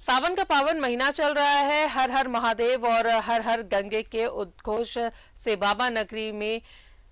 सावन का पावन महीना चल रहा है। हर हर महादेव और हर हर गंगे के उद्घोष से बाबा नगरी में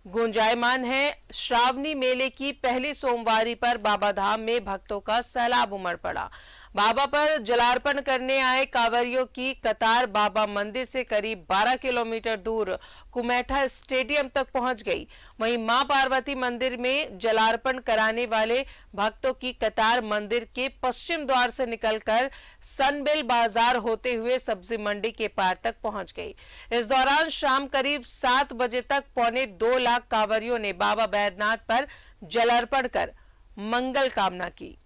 गुंजायमान है। श्रावणी मेले की पहली सोमवारी पर बाबा धाम में भक्तों का सैलाब उमड़ पड़ा। बाबा पर जलार्पण करने आए कांवरियों की कतार बाबा मंदिर से करीब 12 किलोमीटर दूर कुमैठा स्टेडियम तक पहुँच गई। वहीं माँ पार्वती मंदिर में जलार्पण कराने वाले भक्तों की कतार मंदिर के पश्चिम द्वार से निकलकर सनबिल बाज़ार होते हुए सब्ज़ी मंडी के पार तक पहुँच गई। इस दौरान शाम करीब सात बजे तक पौने दो लाख कांवरियों ने बाबा बैद्यनाथ पर जलार्पण कर मंगल कामना की।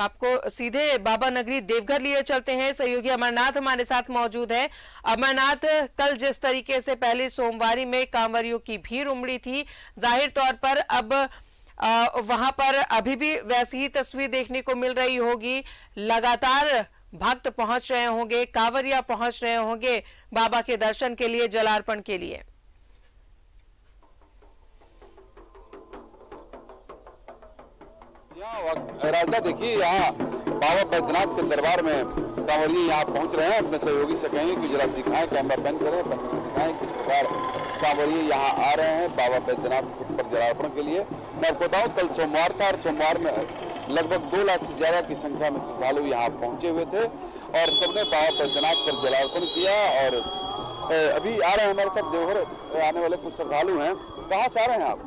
आपको सीधे बाबा नगरी देवघर लिए चलते हैं। सहयोगी अमरनाथ हमारे साथ मौजूद है। अमरनाथ कल जिस तरीके से पहले सोमवारी में कांवरियों की भीड़ उमड़ी थी ज़ाहिर तौर पर अब आ, वहाँ पर अभी भी वैसी ही तस्वीर देखने को मिल रही होगी। लगातार भक्त पहुँच रहे होंगे कांवरिया पहुँच रहे होंगे बाबा के दर्शन के लिए जलार्पण के लिए। राजदा देखिए यहाँ बाबा बैद्यनाथ के दरबार में कांवरिये यहाँ पहुँच रहे हैं। अपने सहयोगी से कहेंगे कि जरा दिखाएँ कैमरा बंद करें बंद दिखाएँ किस प्रकार कांवरिये यहाँ आ रहे हैं बाबा बैद्यनाथ पर जलार्पण के लिए। मैं आपको बताऊँ कल सोमवार था और सोमवार में लगभग दो लाख से ज़्यादा की संख्या में श्रद्धालु यहाँ पहुँचे हुए थे और सबने बाबा बैद्यनाथ पर जलार्पण किया और अभी आ रहे हैं हमारे साथ देवघर आने वाले कुछ श्रद्धालु हैं। कहाँ से आ रहे हैं आप?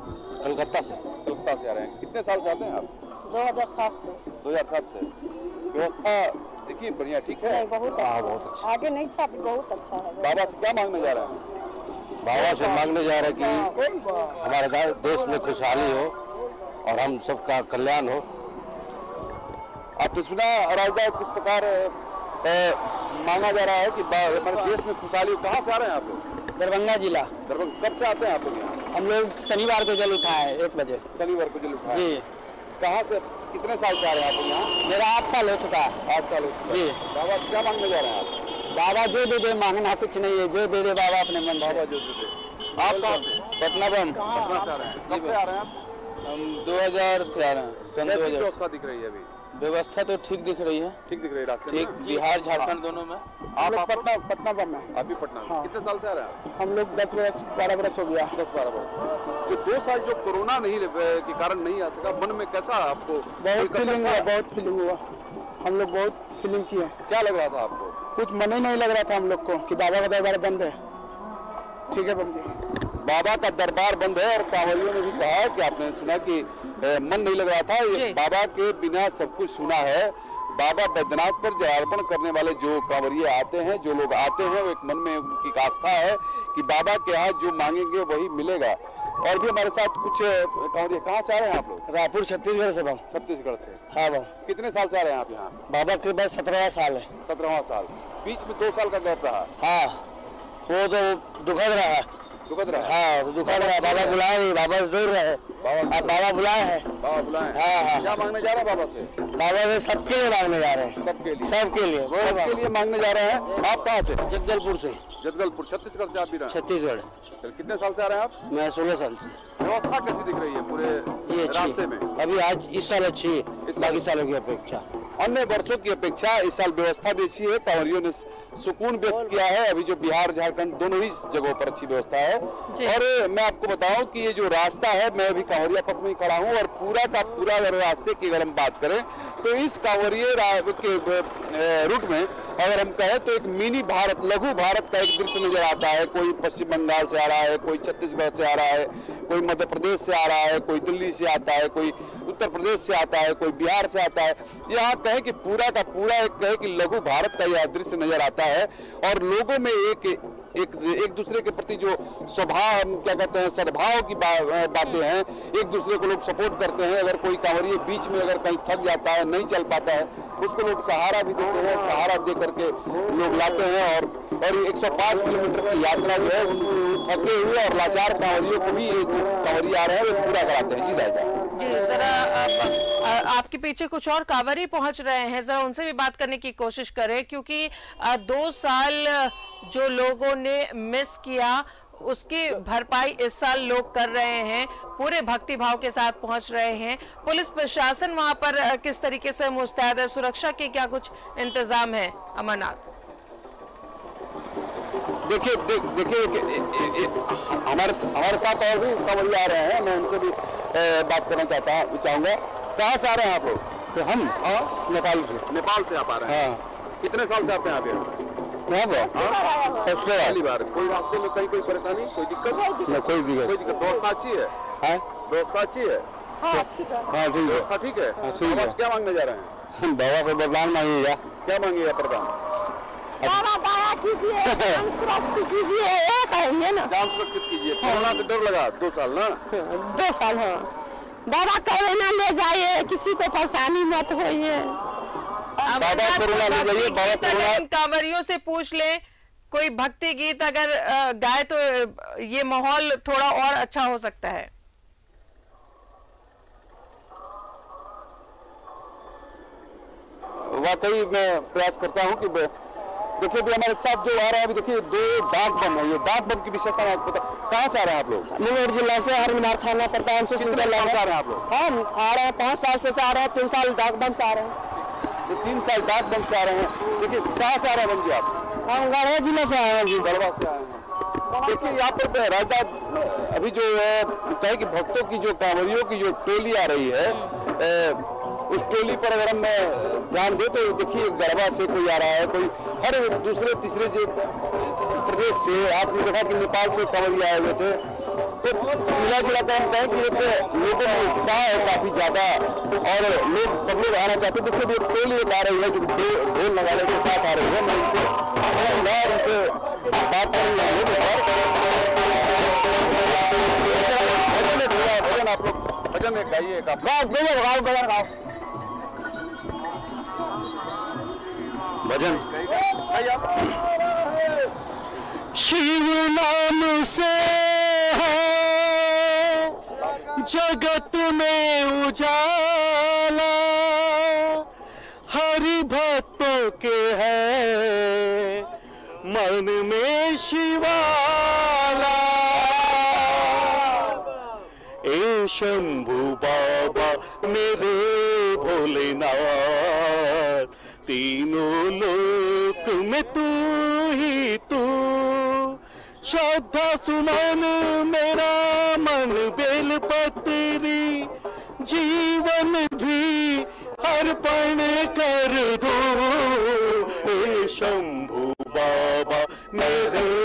कलकत्ता से। कलकत्ता से आ रहे हैं। कितने साल से आते हैं आप? 2007 से। 2007 से। व्यवस्था देखिए बढ़िया ठीक है? नहीं बहुत हाँ, अच्छा बहुत अच्छा। आगे नहीं था अभी बहुत अच्छा है। बाबा से क्या मांगने जा रहे हैं? बाबा से मांगने जा रहे हैं कि हमारे देश में खुशहाली हो और हम सबका कल्याण हो। आपने सुना राजदा किस प्रकार ए, मांगा जा रहा है कि हमारे देश में खुशहाली हो। कहाँ से आ रहे हैं आप लोग? दरभंगा जिला। दरभंगा कब से आते हैं आप लोग यहाँ? हम लोग शनिवार को जल उठाए एक बजे। शनिवार को जल उठाए जी। कहाँ से कितने साल से आ रहे हैं आप यहाँ? मेरा आठ साल हो चुका है। आठ साल हो चुका जी। बाबा क्या मांगने जा रहे हैं आप? बाबा जो दे दे मांगना कुछ नहीं है। जो दे दे बाबा अपने मन बाबा जो दे दे। आप कहाँ से? पटना बम पटना से आ रहे हैं? कब से आ रहे हैं आप? हम दो हज़ार से आ रहे हैं। सन दो हज़ार दिख रही है अभी। व्यवस्था तो ठीक दिख रही है। ठीक दिख रही है रास्ते ठीक बिहार झारखंड दोनों में। आप पटना पटना बम में। अभी पटना में? कितने साल से आ रहे हैं हम लोग दस बरस बारह बरस हो गया। दस बारह वर्ष जो दो साल जो कोरोना नहीं के कारण नहीं आ सका मन में कैसा आपको बहुत फीलिंग हुआ बहुत फीलिंग हुआ। हम लोग बहुत फीलिंग किए। क्या लग रहा था आपको? कुछ मन ही नहीं लग रहा था हम लोग को कि बाबा का दरबार बंद है। ठीक है बम जी। बाबा का दरबार बंद है और कांवरियों ने भी कहा है कि आपने सुना कि ए, मन नहीं लग रहा था। ये बाबा के बिना सब कुछ सुना है। बाबा बैद्यनाथ पर जलार्पण करने वाले जो कांवरिये आते हैं जो लोग आते हैं वो एक मन में उनकी आस्था है कि बाबा के यहाँ जो मांगेंगे वही मिलेगा। और भी हमारे साथ कुछ कांवरिये कहाँ से आ रहे हैं आप लोग? रायपुर छत्तीसगढ़ से बम छत्तीसगढ़ से। हाँ बम कितने साल से आ रहे हैं आप यहाँ? बाबा के पास सत्रह साल है। सत्रहवा साल। बीच में दो साल का गैप रहा। हाँ वो तो दुखद रहा। है दुखद रहा? हाँ दुखद रहा। बाबा बुलाए नहीं बाबा से दूर रहे। बाबा अब बाबा बुलाए। हैं बाबा बुलाए। हाँ, हाँ। क्या मांगने जा रहे हैं बाबा से? बाबा से सबके लिए मांगने जा रहे हैं। सबके लिए। सबके लिए सबके लिए मांगने जा रहे हैं? आप कहाँ से? जगदलपुर से। जगदलपुर छत्तीसगढ़ से आप भी रहे? छत्तीसगढ़। कितने साल से आ रहे हैं आप? मैं सोलह साल से। व्यवस्था कैसी दिख रही है पूरे ये रास्ते में? अभी आज इस साल अच्छी है। बाकी सालों की अपेक्षा। अन्य वर्षों की अपेक्षा इस साल व्यवस्था भी अच्छी है। कांवरियों ने सुकून व्यक्त किया है। अभी जो बिहार झारखंड दोनों ही जगहों पर अच्छी व्यवस्था है। और मैं आपको बताऊँ कि ये जो रास्ता है मैं अभी कांवरिया पथ में ही खड़ा हूँ और पूरा का पूरा अगर रास्ते की अगर हम बात करें तो इस कांवरिये के रूट में अगर हम कहें तो एक मिनी भारत लघु भारत का एक दृश्य नज़र आता है। कोई पश्चिम बंगाल से आ रहा है कोई छत्तीसगढ़ से आ रहा है कोई मध्य प्रदेश से आ रहा है कोई दिल्ली से आता है कोई उत्तर प्रदेश से आता है कोई बिहार से आता है। यहाँ कहें कि पूरा का पूरा एक कहे कि लघु भारत का यह दृश्य नज़र आता है और लोगों में एक एक एक दूसरे के प्रति जो स्वभाव हम क्या कहते हैं सद्भाव की बा, बातें हैं एक दूसरे को लोग सपोर्ट करते हैं। अगर कोई कांवरिये बीच में अगर कहीं थक जाता है नहीं चल पाता है। उसको लोग सहारा भी देते हैं, सहारा दे करके लोग लाते हैं और और ये 105 किलोमीटर की यात्रा जो है, थके हुए और लाचार कांवरियों को भी जो आ रहे हैं, वो पूरा कराते हैं। जी राजा जी, जरा आप- आपके पीछे कुछ और कांवरी पहुँच रहे हैं, जरा उनसे भी बात करने की कोशिश करें, क्योंकि दो साल जो लोगों ने मिस किया उसकी भरपाई इस साल लोग कर रहे हैं पूरे भक्ति भाव के साथ पहुँच रहे हैं। पुलिस प्रशासन वहाँ पर किस तरीके से मुस्तैद है सुरक्षा के क्या कुछ इंतज़ाम है अमरनाथ? देखिए देखिए हमारे हमारे साथ और भी कंवरिया आ रहे हैं मैं उनसे भी ए, बात करना चाहता हूँ चाहूँगा। कहाँ से आ रहे हैं आप लोग? तो हम हाँ? नेपाल से। नेपाल से आप आ रहे हैं? हाँ। कितने साल से आते हैं आप यहाँ? यहाँ पर फ़र्स्ट पहली बार कोई रास्ते में कहीं कोई परेशानी कोई दिक्कत ना कोई दिक्कत कोई दिक्कत व्यवस्था अच्छी है है व्यवस्था अच्छी है हाँ ठीक है हाँ ठीक है व्यवस्था ठीक है ठीक। बाबा से क्या मांगने जा रहे हैं बाबा से वरदान मांगिएगा क्या मांगेगा प्रधान कीजिए हम सुरक्षित कीजिए ये कहेंगे ना जान सुरक्षित कीजिए कोरोना से डर लगा दो साल ना दो साल हाँ बाबा कहे ना ले जाइए किसी को परेशानी मत होइए कांवरियों से पूछ लें कोई भक्ति गीत अगर गाए तो ये माहौल थोड़ा और अच्छा हो सकता है। वाकई मैं प्रयास करता हूँ कि देखिए अभी हमारे साथ जो आ रहा हैं अभी देखिए दो डाक बम है ये डाक बम की विशेषता आपको बता कहाँ से आ रहे हैं आप लोग? मुंगेर जिला से हरमिनार थाना प्रधान से आ रहे हैं आप लोग? हम आ रहे हैं पाँच साल से आ रहे हैं तीन साल डाक बम से आ रहे हैं। ये तीन साल डाक बम से आ रहे हैं देखिए कहाँ से आ रहे हैं बम जी आप? हम गढ़वा ज़िले से आए हैं जी। गढ़वा से आए हैं। देखिए यहाँ पर राजा अभी जो है कहे कि भक्तों की जो कांवरियों की जो टोली आ रही है ए, उस टोली पर अगर हम ध्यान दें तो देखिए गढ़वा से कोई आ रहा है कोई हर दूसरे तीसरे जो प्रदेश से आपने देखा कि नेपाल से कांवरिया आए हुए थे। तो मिला जुला कर हम कहें कि एक लोगों में उत्साह है काफ़ी ज़्यादा। और लोग सब लोग आना चाहते हैं देखिए जो टोली एक आ रही है जो ढोल ढोल नगाड़े के साथ आ रही है। मैं इनसे मैं उनसे बात करेंगे हम लोग और भजन है भैया, भजन आप लोग भजन एक गाइए एक गाओ गाओ भजन गाओ भजन शिव नाम से है। जगत में उजाला हरि भक्तों के है। मन में शिवाला। ए शंभु बाबा, मेरे भोलेनाथ, तीनों लोक श्रद्धा सुमन मेरा मन बेल पत्री। जीवन भी अर्पण कर दो शंभु बाबा मेरे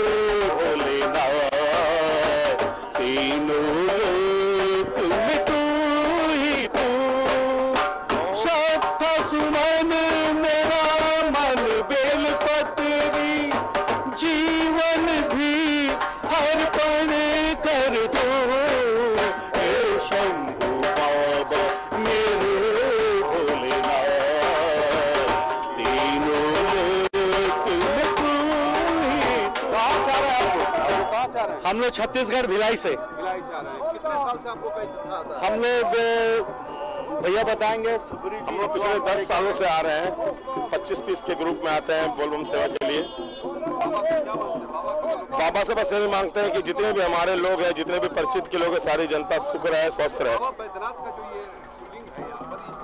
हम लोग छत्तीसगढ़ भिलाई से। भिलाई से रहे हैं। कितने साल से आपको कहीं जत्था आता हम लोग भैया बताएँगे हम लोग पिछले दस सालों से आ रहे हैं। पच्चीस तीस के ग्रुप में आते हैं बोलबम सेवा के लिए। बाबा से बस यही मांगते हैं कि जितने भी हमारे लोग हैं जितने भी परिचित के लोग हैं सारी जनता सुख रहे स्वस्थ रहे।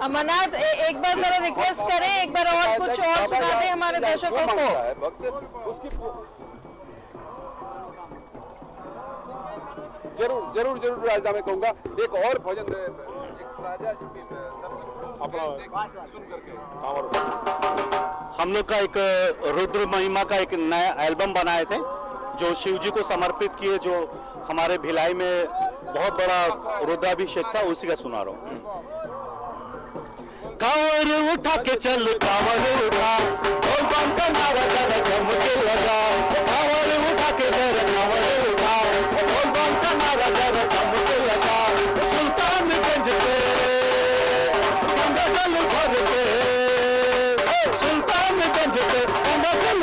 अमरनाथ एक बार जरा रिक्वेस्ट करें एक बार और कुछ और सुना दें हमारे दर्शकों को। उसकी ज़रूर ज़रूर ज़रूर राजा मैं कहूँगा। एक और भजन हम लोग का एक रुद्र महिमा का एक नया एल्बम बनाए थे जो शिव जी को समर्पित किए जो हमारे भिलाई में बहुत बड़ा रुद्राभिषेक था उसी का सुना रहा हूँ। कांवर उठा के चल कांवर उठा। बम का नारा जरा जम के लगा। कांवर उठा के जरा सुल्तानगंज पे जल भर के सुल्तानगंज पे गंगा जल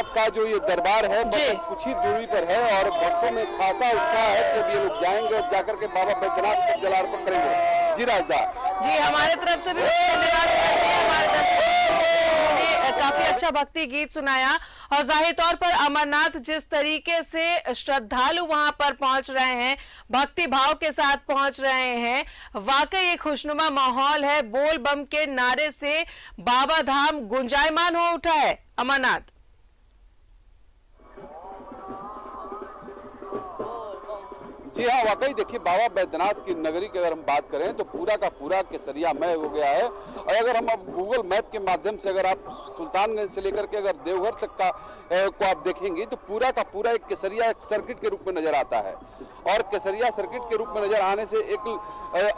बैद्यनाथ का जो ये दरबार है। मतलब कुछ ही दूरी पर है और भक्तों में खासा उत्साह है कि अब ये लोग जाएँगे और जाकर के बाबा बैद्यनाथ पर जलार्पण करेंगे। जी राजदार। जी हमारे तरफ़ से भी धन्यवाद हमारे काफ़ी अच्छा भक्ति गीत सुनाया। और ज़ाहिर तौर पर अमरनाथ जिस तरीके से श्रद्धालु वहाँ पर पहुँच रहे हैं भक्ति भाव के साथ पहुँच रहे हैं वाकई ये खुशनुमा माहौल है। बोल बम के नारे से बाबा धाम गुंजायमान हो उठा है अमरनाथ। जी हाँ वाकई देखिए बाबा बैद्यनाथ की नगरी की अगर हम बात करें तो पूरा का पूरा केसरिया मय हो गया है। और अगर हम अब गूगल मैप के माध्यम से अगर आप सुल्तानगंज से लेकर के अगर देवघर तक का ए, को आप देखेंगे तो पूरा का पूरा एक केसरिया सर्किट के रूप में नज़र आता है। और केसरिया सर्किट के रूप में नज़र आने से एक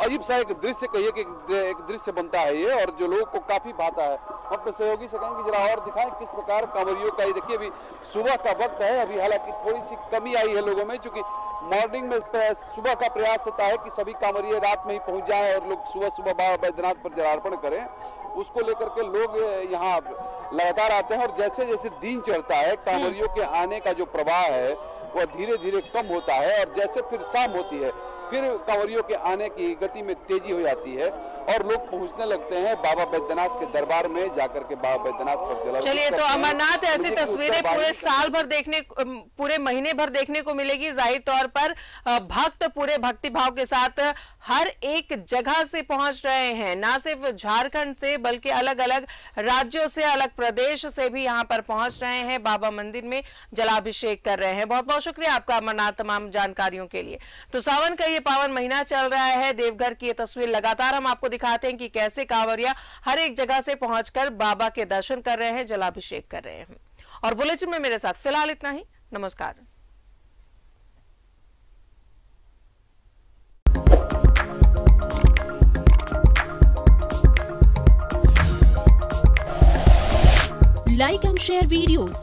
अजीब सा एक दृश्य कहिए कि एक- दृश्य बनता है ये और जो लोगों को काफ़ी भाता है। अपने सहयोगी से कहेंगे जरा और दिखाएँ किस प्रकार कांवरियों का ये देखिए अभी सुबह का वक्त है अभी हालाँकि थोड़ी सी कमी आई है लोगों में क्योंकि मॉर्निंग में सुबह का प्रयास होता है कि सभी कांवरिये रात में ही पहुँच जाए और लोग सुबह सुबह बाबा बैद्यनाथ पर जलार्पण करें। उसको लेकर के लोग यहाँ लगातार आते हैं और जैसे जैसे दिन चढ़ता है, कांवरियों के आने का जो प्रवाह है वह धीरे धीरे कम होता है और जैसे फिर शाम होती है फिर कांवरियों के आने की गति में तेज़ी हो जाती है और लोग पहुँचने लगते हैं बाबा बैद्यनाथ के दरबार में जाकर के बाबा बैद्यनाथ पर जलार्पण चलिए तो अमरनाथ ऐसी तस्वीरें पूरे साल भर देखने पूरे महीने भर देखने को मिलेगी। ज़ाहिर तौर पर भक्त पूरे भक्ति भाव के साथ हर एक जगह से पहुँच रहे हैं। ना सिर्फ़ झारखंड से बल्कि अलग अलग राज्यों से अलग प्रदेश से भी यहाँ पर पहुँच रहे हैं। बाबा मंदिर में जलाभिषेक कर रहे हैं। बहुत बहुत शुक्रिया आपका अमरनाथ तमाम जानकारियों के लिए। तो सावन का ये पावन महीना चल रहा है देवघर की ये तस्वीर लगातार हम आपको दिखाते हैं कि कैसे कांवरिया हर एक जगह से पहुंचकर बाबा के दर्शन कर रहे हैं जलाभिषेक कर रहे हैं। और बुलेटिन में मेरे साथ फ़िलहाल इतना ही। नमस्कार। Like and share videos,